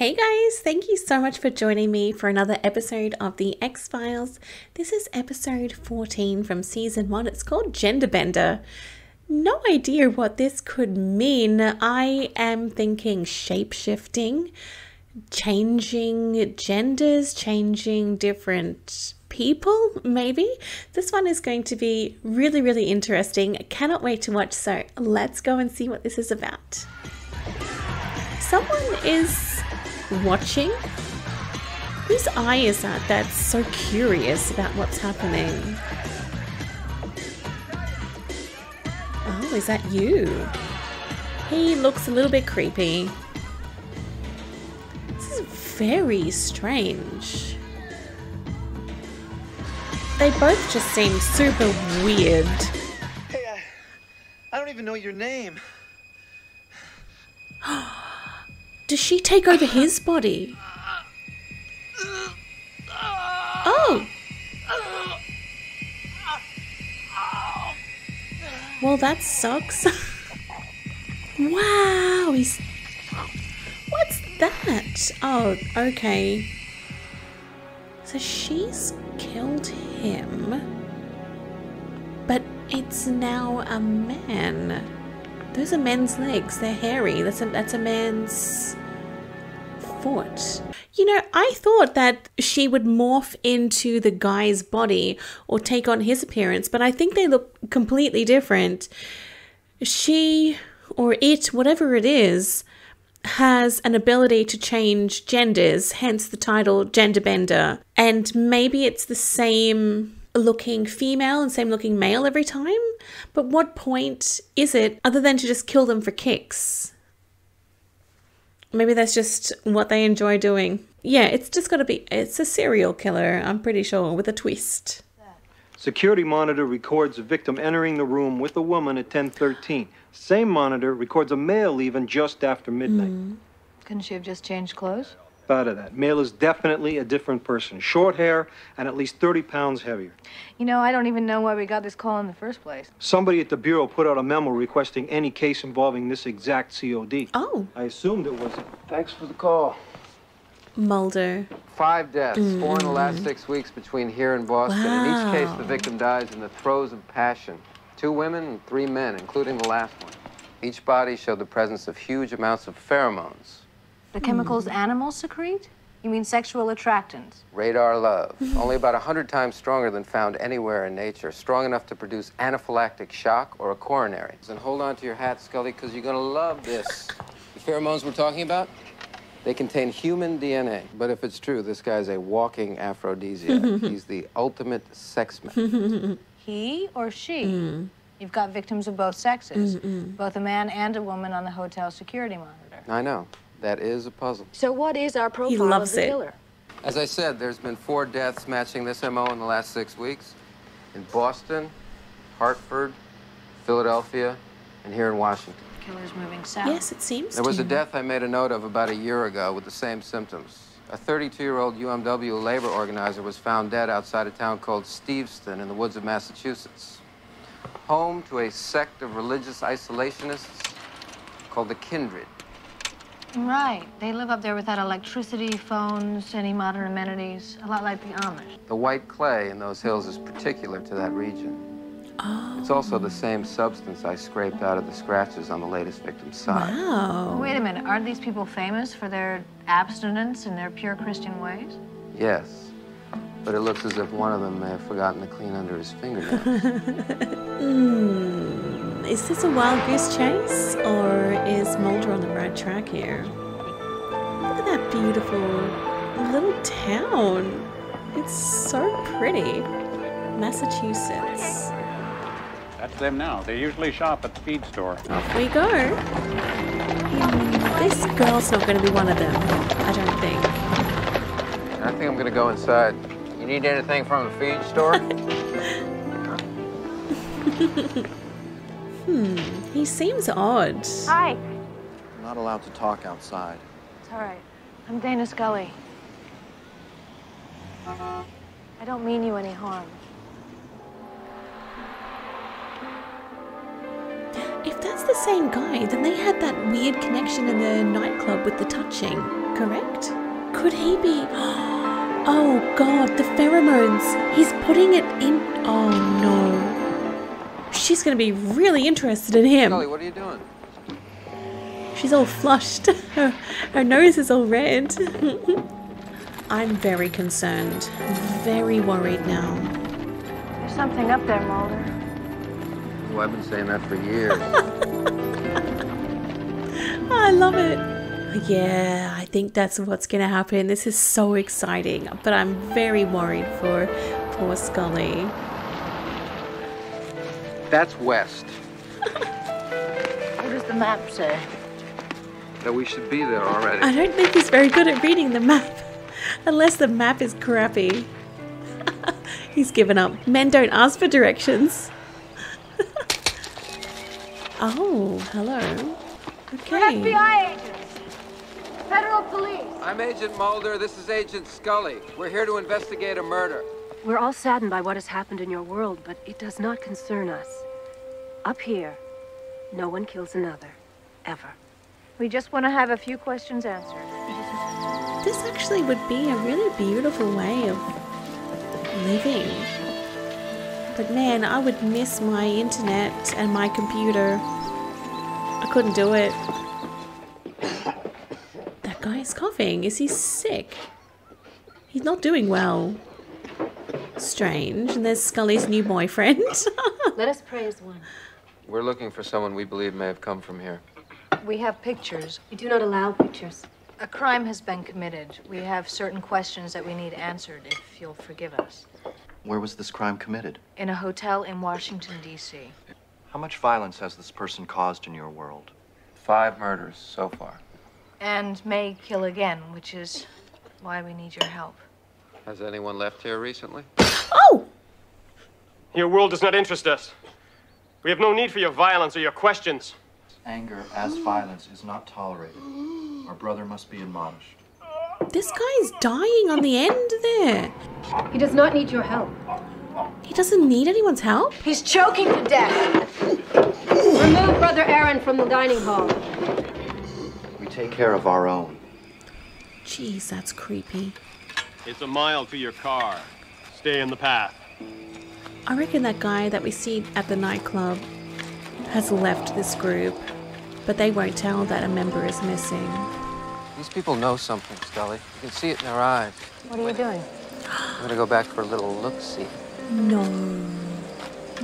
Hey guys, thank you so much for joining me for another episode of The X Files. This is episode 14 from season 1. It's called Gender Bender. No idea what this could mean. I am thinking shape shifting, changing genders, changing different people, maybe. This one is going to be really, really interesting. I cannot wait to watch, so let's go and see what this is about. Someone is watching? Whose eye is that that's so curious about what's happening? Oh, is that you? He looks a little bit creepy. This is very strange. They both just seem super weird. Hey, I, I don't even know your name. Does she take over his body? Oh! Well, that sucks. wow, he's. What's that? Oh, okay. So she's killed him. But it's now a man. Those are men's legs. They're hairy. That's a that's a man's You know, I thought that she would morph into the guy's body or take on his appearance, but I think they look completely different. She or it, whatever it is, has an ability to change genders, hence the title Gender Bender. And maybe it's the same looking female and same looking male every time. But what point is it other than to just kill them for kicks? Maybe that's just what they enjoy doing. Yeah, it's just got to be, it's a serial killer, I'm pretty sure, with a twist. Security monitor records a victim entering the room with a woman at 10:13. Same monitor records a male leaving just after midnight. Hmm. Couldn't she have just changed clothes? Out of that, male is definitely a different person. Short hair and at least 30 pounds heavier. You know, I don't even know why we got this call in the first place. Somebody at the bureau put out a memo requesting any case involving this exact COD. Oh, I assumed it was. Thanks for the call. Mulder. Five deaths, four in the last mm-hmm. six weeks between here and Boston. In each case, the victim dies in the throes of passion. Two women and three men, including the last one. Each body showed the presence of huge amounts of pheromones. The chemicals hmm. animals secrete? You mean sexual attractants? Radar love, only about 100 times stronger than found anywhere in nature, strong enough to produce anaphylactic shock or a coronary. And hold on to your hat, Scully, because you're going to love this. The pheromones we're talking about, they contain human DNA. But if it's true, this guy's a walking aphrodisiac. He's the ultimate sex man. He or she? Hmm. You've got victims of both sexes, both a man and a woman on the hotel security monitor. I know. That is a puzzle. So what is our profile loves of the it. killer? As I said, there's been four deaths matching this MO in the last six weeks in Boston, Hartford, Philadelphia, and here in Washington. Killer's moving south. Yes, it seems There was to. a death I made a note of about a year ago with the same symptoms. A 32 year old UMW labor organizer was found dead outside a town called Steveston in the woods of Massachusetts. Home to a sect of religious isolationists called the Kindred. Right. They live up there without electricity, phones, any modern amenities. A lot like the Amish. The white clay in those hills is particular to that region. Oh, It's also the same substance I scraped out of the scratches on the latest victim's side. wow. Wait a minute. Aren't these people famous for their abstinence and their pure Christian ways? Yes, but it looks as if one of them may have forgotten to clean under his fingernails. Hmm. Is this a wild goose chase or is Mulder on the right track here? Look at that beautiful little town. It's so pretty. Massachusetts. That's them now. They usually shop at the feed store. Off we go. Hmm, This girl's not going to be one of them, I don't think. I think I'm gonna go inside. You need anything from the feed store? Hmm, he seems odd. Hi. I'm not allowed to talk outside. It's all right. I'm Dana Scully. I don't mean you any harm. If that's the same guy, then they had that weird connection in the nightclub with the touching. correct? Could he be? Oh god, the pheromones. He's putting it in. Oh no. She's gonna be really interested in him. Scully, what are you doing? She's all flushed. Her, her nose is all red. I'm very concerned. Very worried now. There's something up there, Mulder. Oh, I've been saying that for years. I love it. Yeah, I think that's what's going to happen. This is so exciting, but I'm very worried for poor Scully. That's west. What does the map say? That we should be there already. I don't think he's very good at reading the map, unless the map is crappy. he's given up. Men don't ask for directions. oh, hello. Okay. FBI agents. Federal police. I'm Agent Mulder. This is Agent Scully. We're here to investigate a murder. We're all saddened by what has happened in your world, but it does not concern us. Up here, no one kills another. Ever. We just want to have a few questions answered. This actually would be a really beautiful way of living. But man, I would miss my internet and my computer. I couldn't do it. That guy is coughing. Is he sick? He's not doing well. Strange. And there's Scully's new boyfriend. Let us pray as one. We're looking for someone we believe may have come from here. We have pictures. We do not allow pictures. A crime has been committed. We have certain questions that we need answered, if you'll forgive us. Where was this crime committed? In a hotel in Washington, D.C. How much violence has this person caused in your world? Five murders so far. And may kill again, which is why we need your help. Has anyone left here recently? oh! Your world does not interest us. We have no need for your violence or your questions. Anger as violence is not tolerated. Our brother must be admonished. This guy is dying on the end there. He does not need your help. He doesn't need anyone's help. He's choking to death. Remove Brother Aaron from the dining hall. We take care of our own. Jeez, that's creepy. It's a mile to your car. Stay in the path. I reckon that guy that we see at the nightclub has left this group, but they won't tell that a member is missing. These people know something, Scully. You can see it in their eyes. What are you doing? I'm gonna go back for a little look-see. No,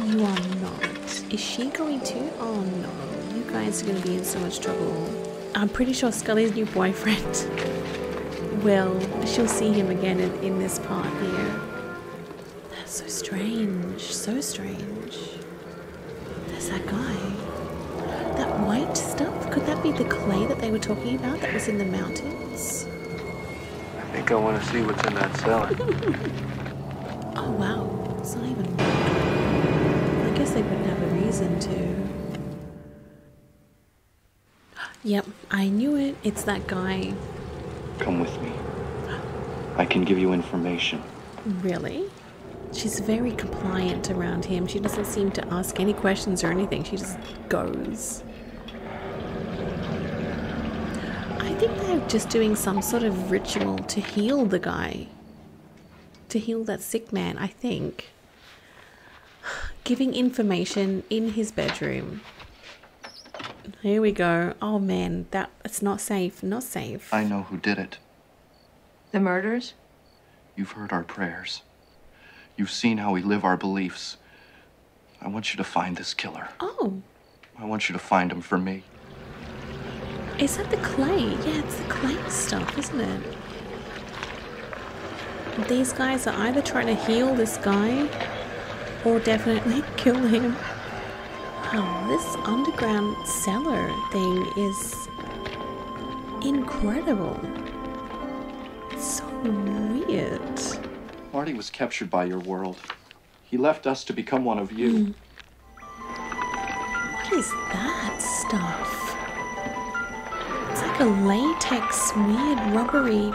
you are not. Is she going to? Oh no, you guys are going to be in so much trouble. I'm pretty sure Scully's new boyfriend will. She'll see him again in, in this part here. So strange. So strange. There's that guy. That white stuff? Could that be the clay that they were talking about that was in the mountains? I think I want to see what's in that cellar. Oh wow, it's not even. I guess they wouldn't have a reason to. Yep, I knew it. It's that guy. Come with me. I can give you information. Really? She's very compliant around him. She doesn't seem to ask any questions or anything. She just goes. I think they're just doing some sort of ritual to heal the guy. To heal that sick man, I think. Giving information in his bedroom. Here we go. Oh man, that it's not safe. Not safe. I know who did it. The murders? You've heard our prayers. You've seen how we live our beliefs. I want you to find this killer. Oh, I want you to find him for me. Is that the clay? Yeah, it's the clay stuff, isn't it? These guys are either trying to heal this guy or definitely kill him. Oh, this underground cellar thing is incredible. It's so weird. Marty was captured by your world. He left us to become one of you. Hmm. What is that stuff? It's like a latex, weird, rubbery,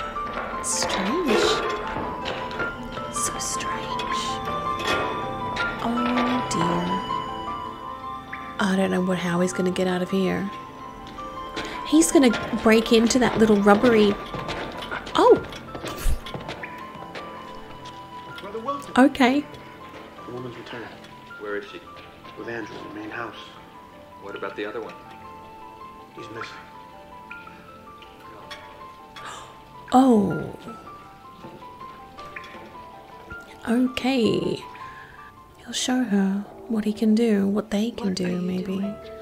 strange. So strange. Oh dear. I don't know what how he's gonna get out of here. He's gonna break into that little rubbery okay. The woman's returned. Where is she? With Andrew in the main house. What about the other one? He's missing. Oh. Okay. He'll show her what he can do, what they can do, maybe. Scully.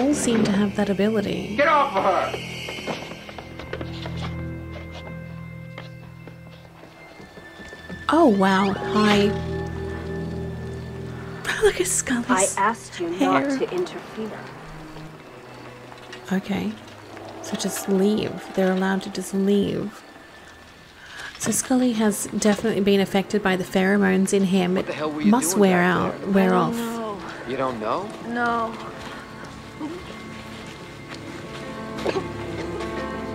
All seem to have that ability. Get off of her! Oh wow, hi. Look at Scully's. I asked you hair. not to interfere. Okay. So just leave. They're allowed to just leave. So Scully has definitely been affected by the pheromones in him. It the hell were you must wear out, there? wear off. know. You don't know? No.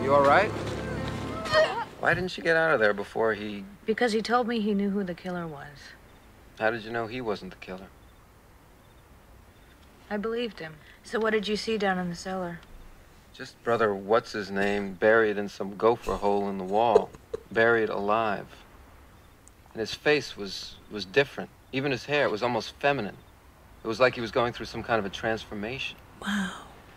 You all right? Why didn't you get out of there before he... Because he told me he knew who the killer was. How did you know he wasn't the killer? I believed him. So what did you see down in the cellar? Just brother what's-his-name buried in some gopher hole in the wall. buried alive. And his face was, was different. Even his hair, it was almost feminine. It was like he was going through some kind of a transformation. Wow.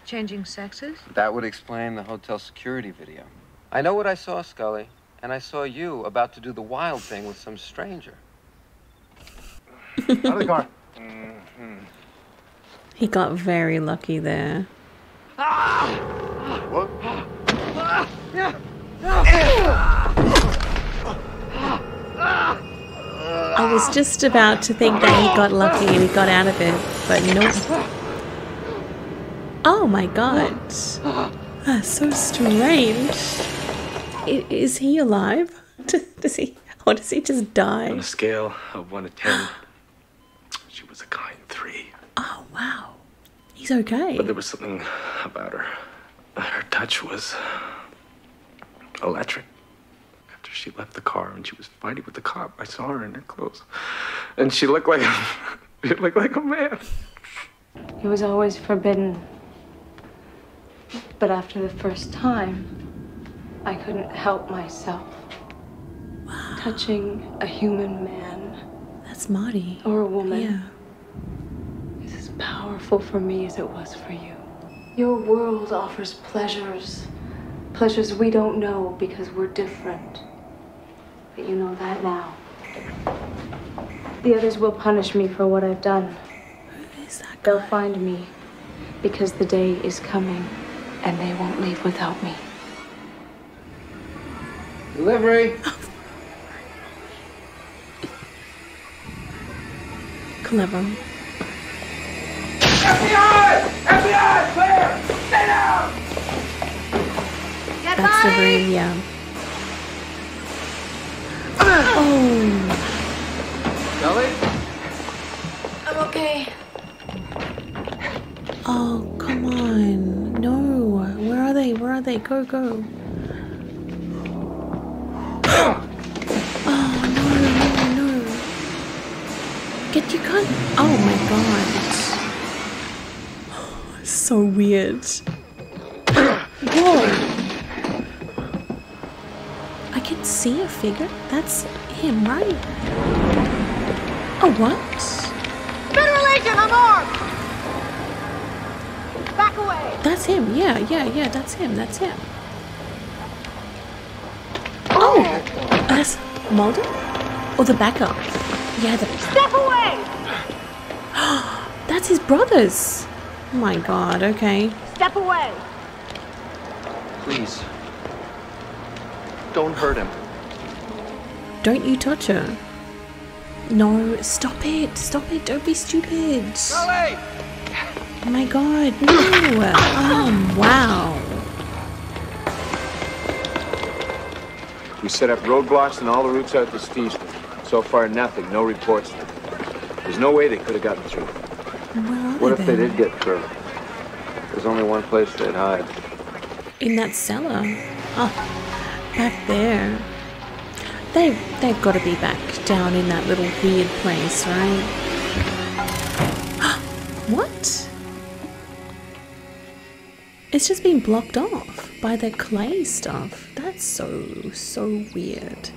Changing sexes? That would explain the hotel security video. I know what I saw, Scully. And I saw you about to do the wild thing with some stranger. Out of the car. Mm-hmm. He got very lucky there. What? I was just about to think that he got lucky and he got out of it, but nope. Oh my god. That's so strange. I- Is he alive? Does he, or does he just die? On a scale of 1 to 10, she was a kind 3. Oh wow. He's okay. But there was something about her. Her touch was electric. After she left the car and she was fighting with the cop, I saw her in her clothes. And she looked like a, she looked like a man. It was always forbidden. But after the first time, I couldn't help myself. Touching a human man That's Marty. or a woman Yeah. is as powerful for me as it was for you. Your world offers pleasures, pleasures we don't know because we're different. But you know that now. The others will punish me for what I've done. Who is that They'll find me because the day is coming and they won't leave without me. Delivery! Clever. That's the room, yeah. Go, go. Oh, no, no, no. Get, you can't. Oh my god. So weird. Whoa. I can see a figure. That's him, right? Oh, what? That's him. Yeah, yeah, yeah. That's him. That's him. Oh, oh that's Mulder. Or the backup. Yeah, the. Step away! That's his brothers. Oh my god. Okay. Step away! Please. Don't hurt him. Don't you touch her. No, stop it. Stop it. Don't be stupid. Scully! Oh my god. No. Oh wow. We set up roadblocks on all the routes out to Steveston. So far, nothing. No reports. There's no way they could have gotten through. What if they did get through? There's only one place they'd hide. In that cellar. Oh, back there. They, they've got to be back down in that little weird place, right? what? It's just been blocked off by the clay stuff. That's so, so weird.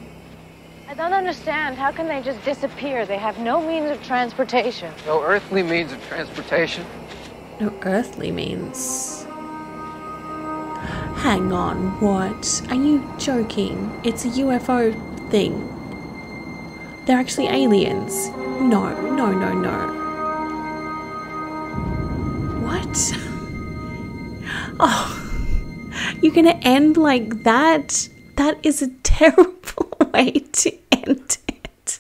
I don't understand. How can they just disappear? They have no means of transportation. No earthly means of transportation. No earthly means. Hang on, what? Are you joking? It's a UFO thing. They're actually aliens. No, no, no, no. What? Oh, you're gonna end like that? That is a terrible way to end it.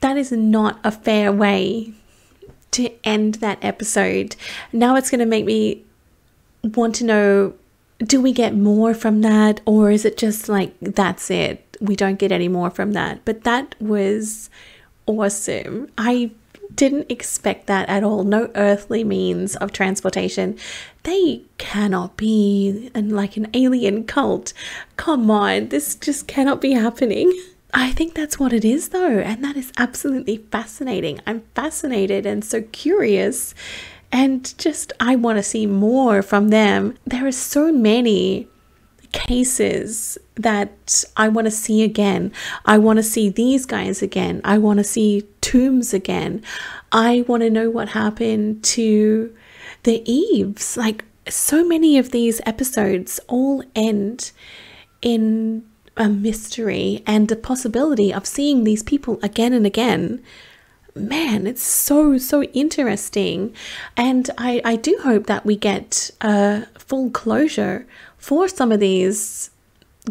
That is not a fair way to end that episode. Now it's gonna make me want to know do we get more from that or is it just like that's it we don't get any more from that but that was awesome i didn't expect that at all no earthly means of transportation they cannot be an, like an alien cult come on this just cannot be happening I think that's what it is, though, and that is absolutely fascinating. I'm fascinated and so curious and just I want to see more from them. There are so many cases that I want to see again. I want to see these guys again. I want to see Tooms again. I want to know what happened to the Eves. Like so many of these episodes all end in a mystery and the possibility of seeing these people again and again man, it's so, so interesting. And I, I do hope that we get a full closure for some of these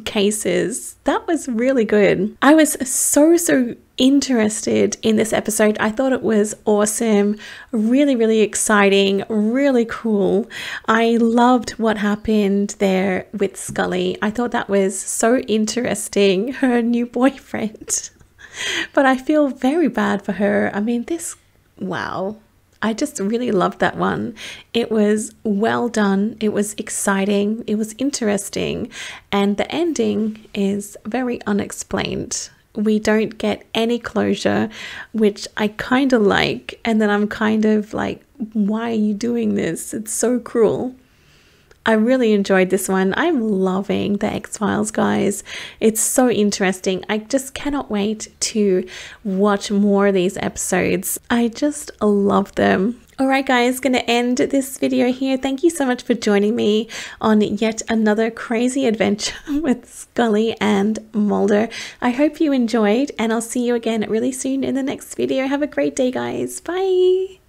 cases. That was really good. I was so, so interested in this episode. I thought it was awesome, really, really exciting, really cool. I loved what happened there with Scully. I thought that was so interesting. Her new boyfriend. but I feel very bad for her. I mean, this, wow. I just really loved that one. It was well done, it was exciting, it was interesting, and the ending is very unexplained. We don't get any closure, which I kind of like, and then I'm kind of like, why are you doing this? It's so cruel. I really enjoyed this one. I'm loving the X Files, guys. It's so interesting. I just cannot wait to watch more of these episodes. I just love them. Alright guys, gonna end this video here. Thank you so much for joining me on yet another crazy adventure with Scully and Mulder. I hope you enjoyed and I'll see you again really soon in the next video. Have a great day guys. Bye!